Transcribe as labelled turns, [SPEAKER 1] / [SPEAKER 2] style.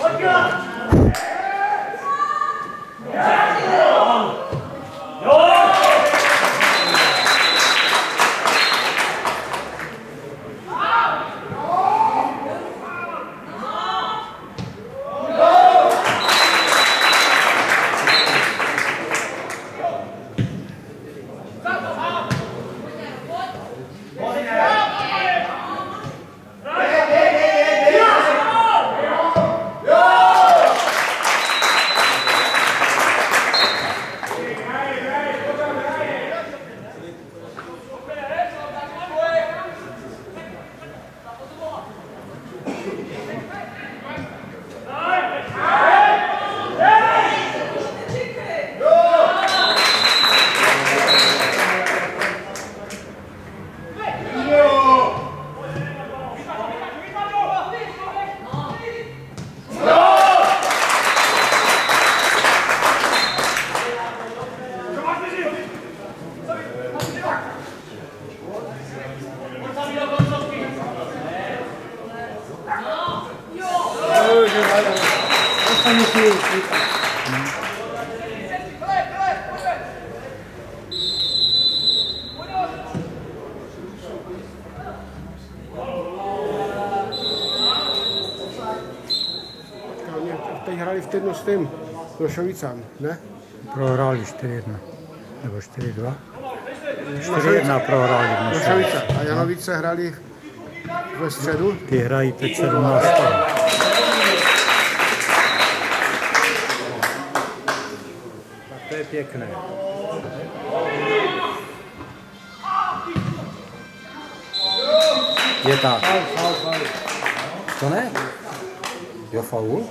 [SPEAKER 1] Look up! Teď hráli v týdnu s tím Nošovicám, ne?
[SPEAKER 2] Prohráli 4-1. Nebo 4-2. 4-1 prohráli.
[SPEAKER 1] Nošovice. A Janovice hráli ve středu.
[SPEAKER 2] Ty hrají teď 17. to je pěkné. Je tak. To ne? Jo, faul?